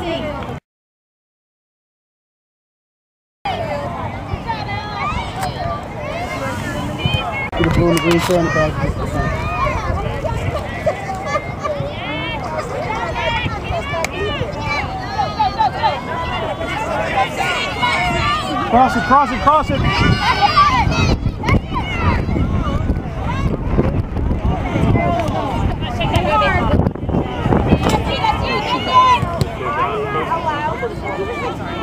sing. The blue and the green the back. Cross it, cross it, cross it. With the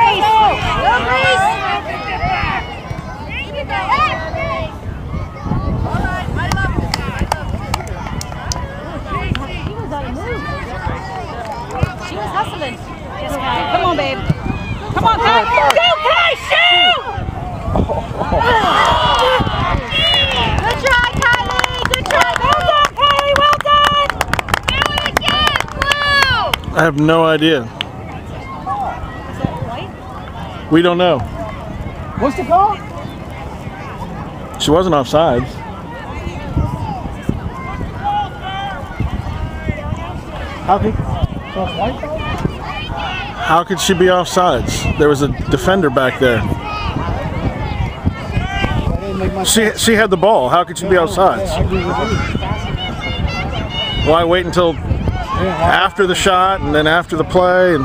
Grace. Go, Grace. She was on a. She was hustling. Come on, babe. Come on, Kai. Go, Kai. Shoot! Good try, Kylie. Good try. Well done, Kylie. Well done. Do it again, Blue. I have no idea. We don't know. What's the call? She wasn't offsides. How could? So it's white ball? How could she be offsides? There was a defender back there. That didn't make much She she had the ball. How could she be offsides? I agree with you. Why wait until after the shot and then after the play and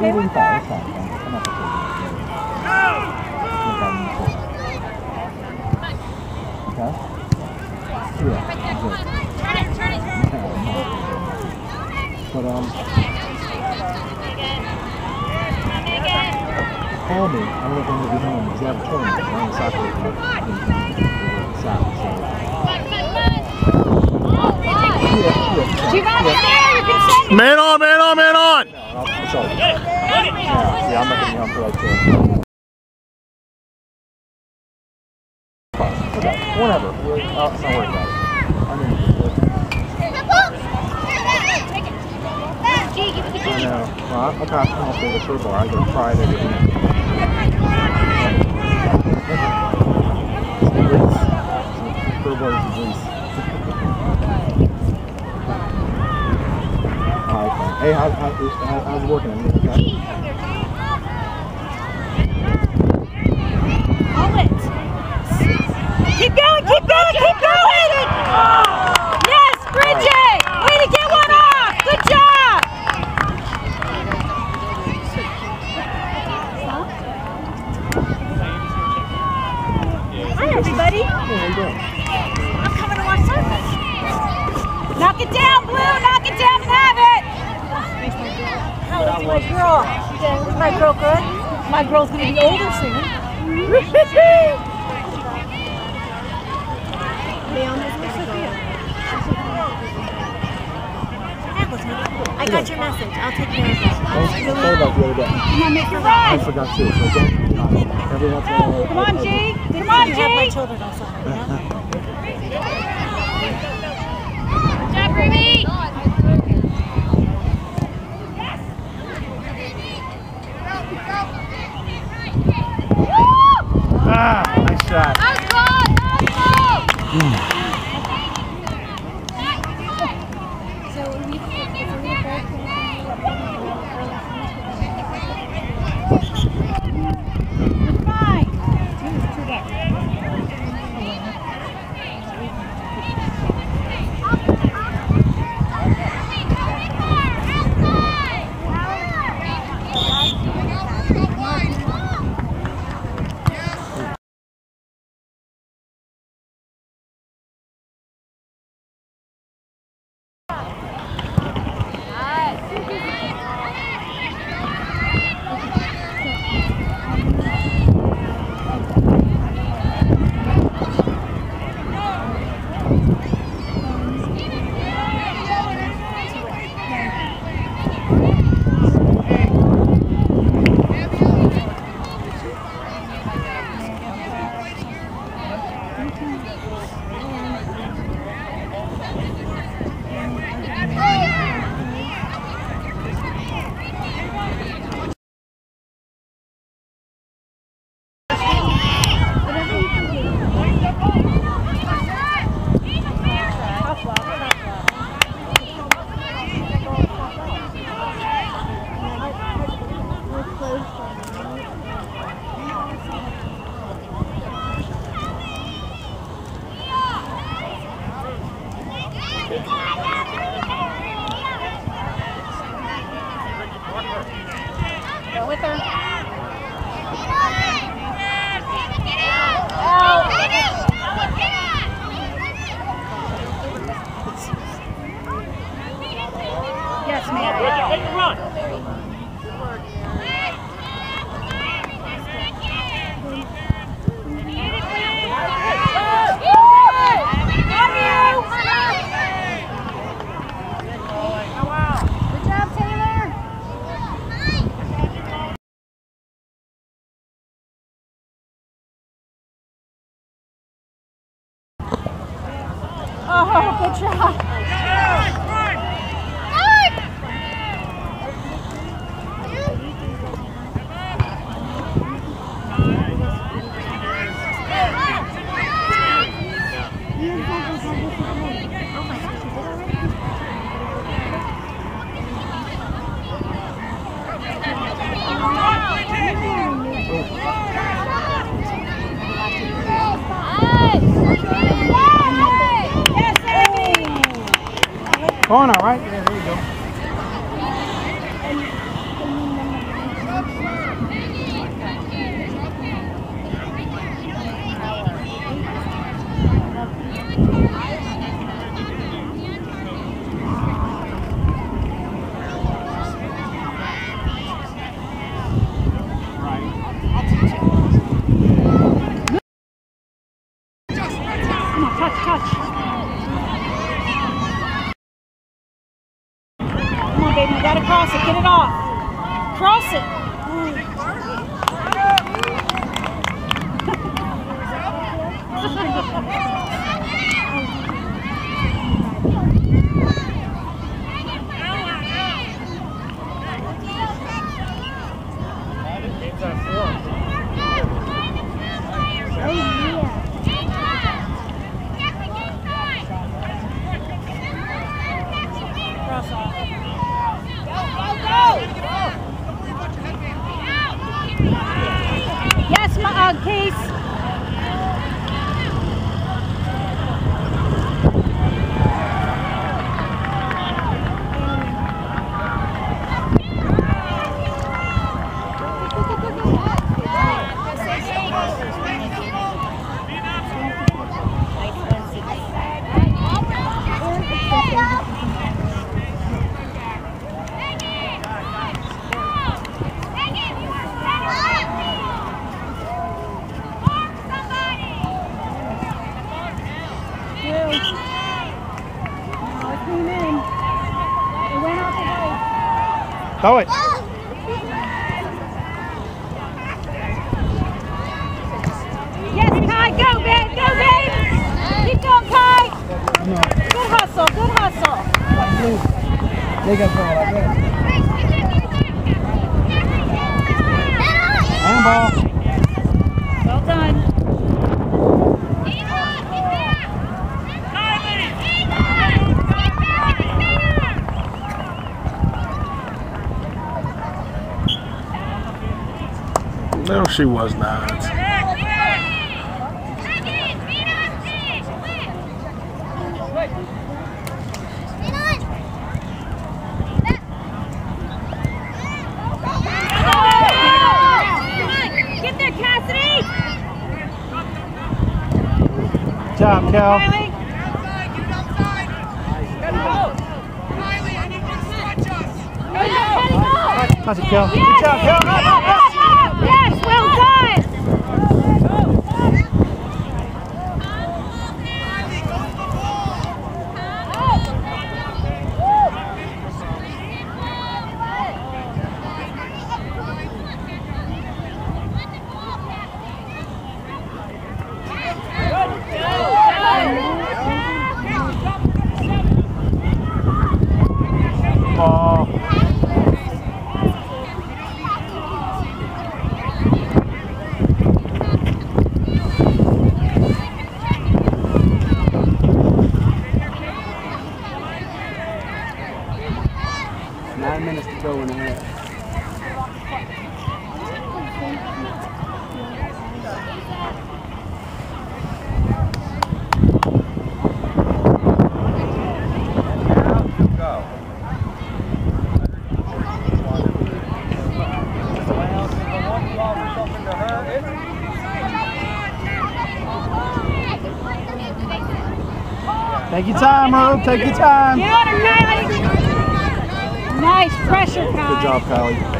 I'm not gonna Okay? Yeah, I'm good. But, um, call me. I don't know if I'm gonna be home because they have a tournament. Man on, man on, man Yeah, I'm not be home till like. Fine, okay, whatever. We're, uh, not worried about it. I'm in. I know. Well, I'm gonna stay the turbo bar. I try it every week. Turbo is grease. Alright, hey, how, how, how, how's it working? Everything okay? Hold it. Keep going, keep going, keep going. Yes, Bridget. Way to get one off. Good job. Hi, everybody. Hey, how you doing? I'm coming to watch surface. Knock it down, Blue. Knock it down and have it. How my girl? Is my girl good? My girl's gonna be older soon. I got your message. I'll take care of that. I was told about the other day. Come on, make your I run. forgot too, so don't, you know, every once in a while. Come on, I- G. Come on, You have my G. children also. Ah, nice shot. Go with her. Oh, good job. Abby. Corner, right? Yeah, there you go. Come on, touch, touch. Come on, baby, you gotta cross it. Get it off. Cross it. Cross off. Yes, my uh, case. Throw it. Yes, Kai, go, babe, go, babe. Keep going, Kai. Good hustle, good hustle. They got throw like that. Handball. Well done. No, she was not. Get there, Cassidy. Good job, Cal. Kylie. How's it, Cal? Good job, Cal. Yes, well done. Ball. Nine minutes to go in the half. Take your time, Herb. Take your time. Get on her, Kylie. Nice pressure, Kylie. Good job, Kylie.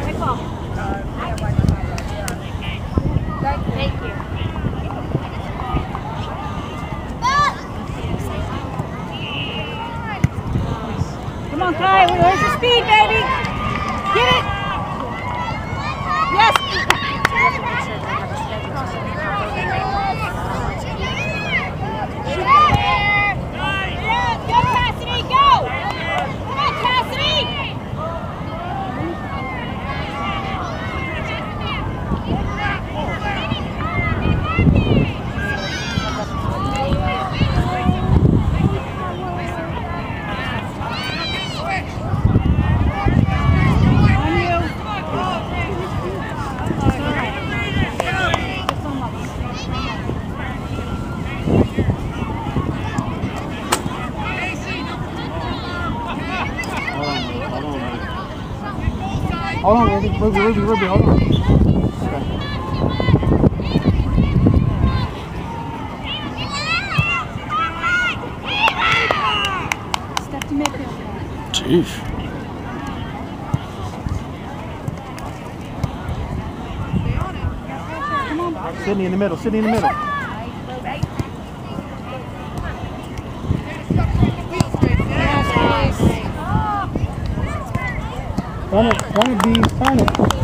Ruby, Ruby, Ruby, hold on. Step to midfield. Jeez. Sydney in the middle, Sydney in the middle. Run it, run it, bees, run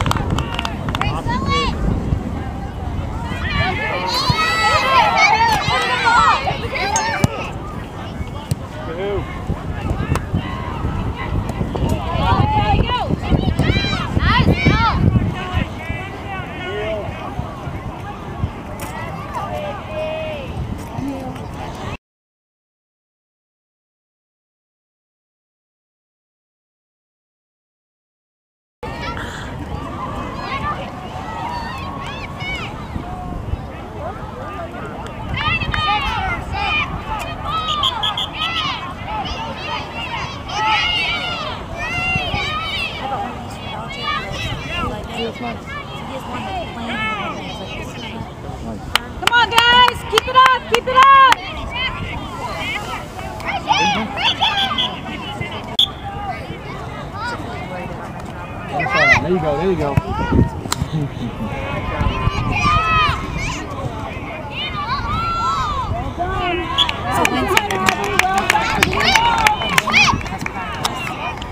There you go, there you go. So Wednesday, we're gonna has practice.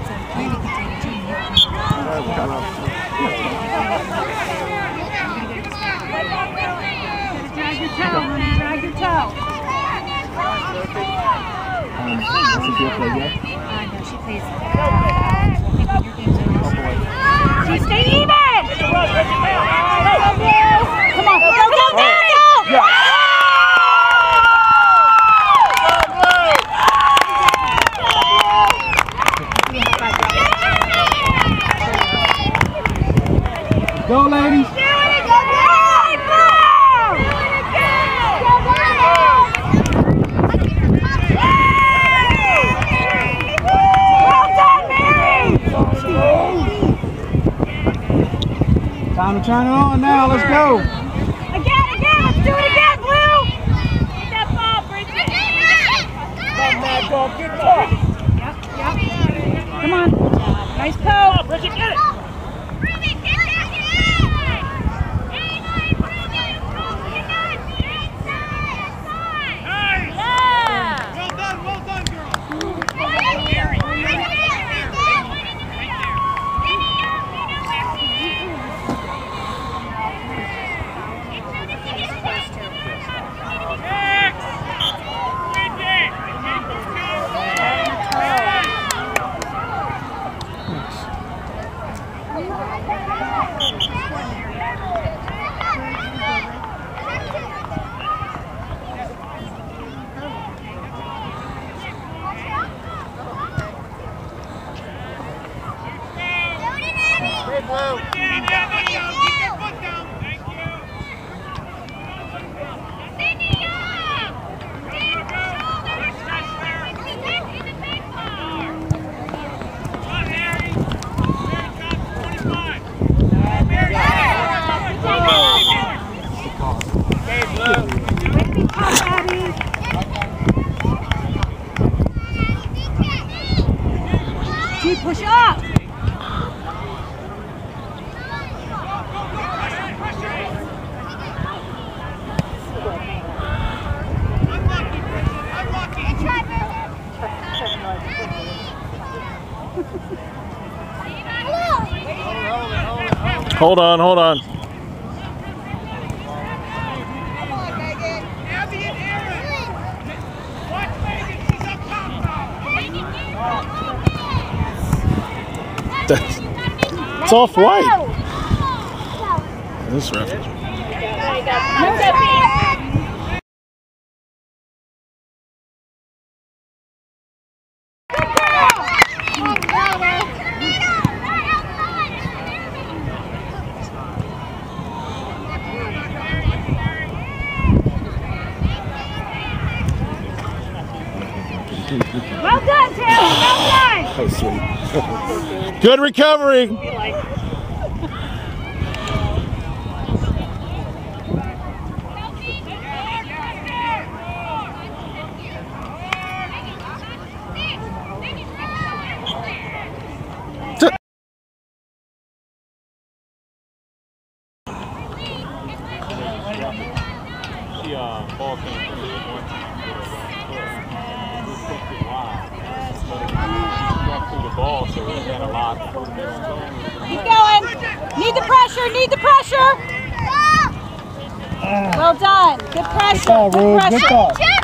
So maybe we can do two. Drag your toe, man. Drag your toe. Um, what's the deal play yet? I know she plays. I think when your games are over. She stay even. Come on. Go, go, go, go. Go, ladies. Time to turn it on now. Let's go. Again, again. Let's do it again, Blue. Get that ball, Bridget. Yep, yep. Come on. Nice pull. Bridget, get it. Push up. Hold on, hold on. Off white. This ref Good recovery. ball came through. But it struck through the ball, so he had a lot Keep going. Need the pressure. Need the pressure. Well done. Good pressure. Good call, Good. Good pressure. call. Jeff,